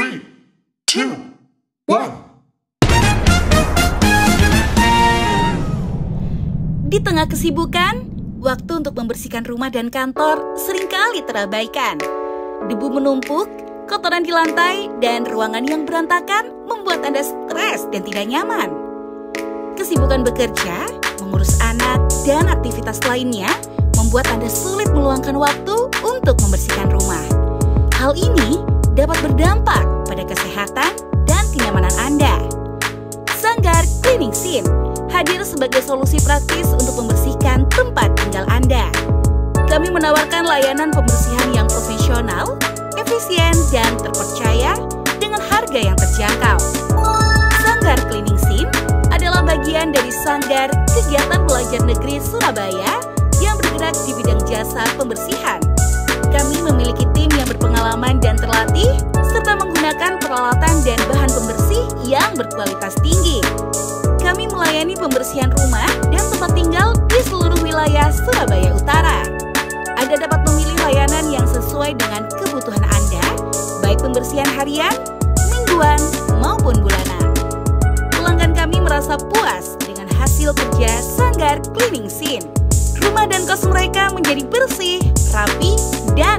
three, two, one. Di tengah kesibukan, waktu untuk membersihkan rumah dan kantor sering kali terabaikan. Debu menumpuk, kotoran di lantai, dan ruangan yang berantakan membuat Anda stres dan tidak nyaman. Kesibukan bekerja, mengurus anak, dan aktivitas lainnya membuat Anda sulit meluangkan waktu untuk membersihkan rumah. Hal ini dapat berdampak pada kesehatan dan kenyamanan Anda. Sanggar Cleaning Scene hadir sebagai solusi praktis untuk membersihkan tempat tinggal Anda. Kami menawarkan layanan pembersihan yang profesional, efisien, dan terpercaya dengan harga yang terjangkau. Sanggar Cleaning Scene adalah bagian dari Sanggar Kegiatan Belajar Negeri Surabaya yang bergerak di bidang jasa pembersihan. Kami memiliki tim berkualitas tinggi. Kami melayani pembersihan rumah dan tempat tinggal di seluruh wilayah Surabaya Utara. Anda dapat memilih layanan yang sesuai dengan kebutuhan Anda, baik pembersihan harian, mingguan, maupun bulanan. Pelanggan kami merasa puas dengan hasil kerja Sanggar Cleaning Scene. Rumah dan kos mereka menjadi bersih, rapi, dan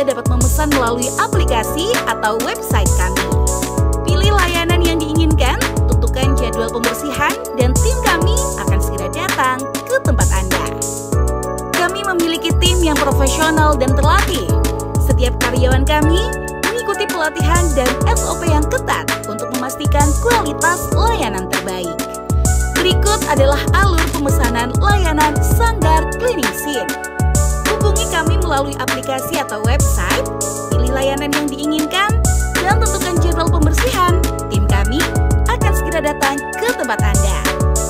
Anda dapat memesan melalui aplikasi atau website kami. Pilih layanan yang diinginkan, tentukan jadwal pembersihan, dan tim kami akan segera datang ke tempat Anda. Kami memiliki tim yang profesional dan terlatih. Setiap karyawan kami mengikuti pelatihan dan SOP yang ketat untuk memastikan kualitas layanan terbaik. Berikut adalah alur pemesanan layanan Sanggar Cleaning Scene. Melalui aplikasi atau website, pilih layanan yang diinginkan, dan tentukan jadwal pembersihan. Tim kami akan segera datang ke tempat Anda.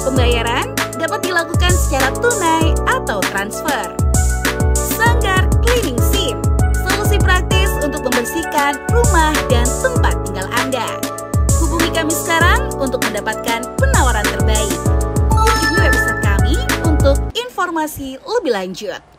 Pembayaran dapat dilakukan secara tunai atau transfer. Sanggar Cleaning Scene, solusi praktis untuk membersihkan rumah dan tempat tinggal Anda. Hubungi kami sekarang untuk mendapatkan penawaran terbaik. Kunjungi website kami untuk informasi lebih lanjut.